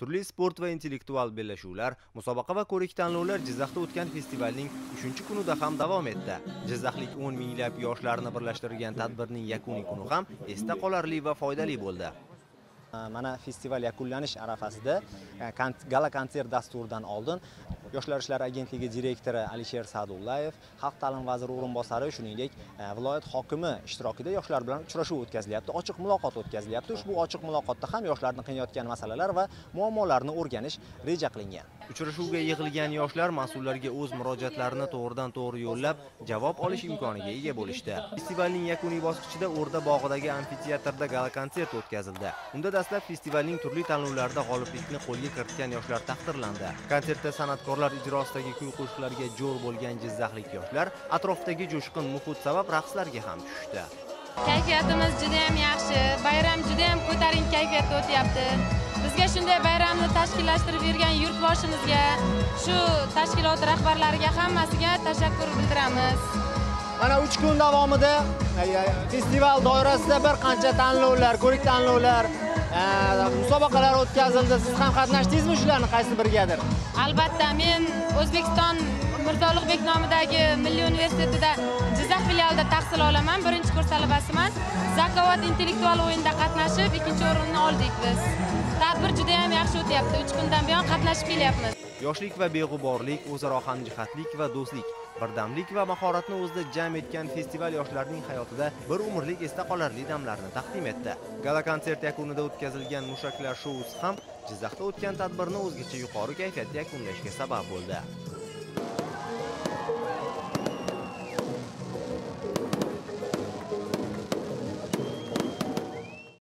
turli sport va intellektual bellashuvlar musobaqa va ko'rik-tanlovlar jizzaxda o'tgan festivalning 3 kunida ham davom etdi. Jizzaxlik 10 minglab yoshlarni birlashtirgan tadbirning yakuniy kuni ham esda qolarli va foydali bo'ldi. Mana festival yakunlanish arafasida e, gala konsert dasturidan oldin yoshlar ishlari agentligi direktori alisher sa'dullayev xalq ta'limi vaziri o'rinbosari shuningdek e, viloyat hokimi ishtirokida yoshlar bilan uchrashuv o'tkazilyapti ochiq muloqot o'tkazilyapti. Ushbu ochiq muloqotda ham yoshlarni qiynayotgan masalalar va muammolarni o'rganish reja qilingan. Uchrashuvga yig'ilgan yoshlar mas'ullarga o'z murojaatlarini to'g'ridan to'g'ri yo'llab javob olish imkoniga ega bo'lishdi. Festivalning yakuniy bosqichida o'rda bog'idagi amfiteatrda gala konsert o'tkazildi. Unda dastlab festivalning turli tanlovlarida g'oliblikni qo'lga kiritgan yoshlar taqdirlandi. Konsertda san'atkorlar ijrosidagi kuy qo'shiqlarga jo'r bo'lgan jizzaxlik yoshlar atrofdagi jo'shqin muhit sabab raqslarga ham tushdi kayfiyatimiz juda ham yaxshi. Bayram juda ham ko'tarinki kayfiyatda o'tyapti. Bizga shunday bayramni tashkillashtirib bergan yurtboshimizga shu tashkilot rahbarlariga hammasiga tashakkur bildiramiz. Mana uch kun davomida festival doirasida bir qancha tanlovlar ko'rik tanlovlar musobaqalar o'tkazildi. Siz ham qatnashdingizmi shularni qaysi birigadir albatta men o'zbekiston mirzo ulug'bek nomidagi milliy universitetida jizzax filialida tahsil olaman. Birinchi kurs talabasiman zakovat intellektual o'yinida qatnashib ikkinchi o'rinni oldik biz. Tadbir juda ham yaxshi o'tyapti. Uch kundan buyon qatnashib kelyapmiz. Yoshlik va beg'uborlik o'zaro hamjihatlik va do'stlik birdamlik va mahoratni o'zida jam etgan festival yoshlarning hayotida bir umrlik esda qolarli damlarni taqdim etdi. Gala konsert yakunida o'tkazilgan mushaklar shousi ham jizzaxda o'tgan tadbirni o'zgacha yuqori kayfiyatda yakunlashga sabab bo'ldi.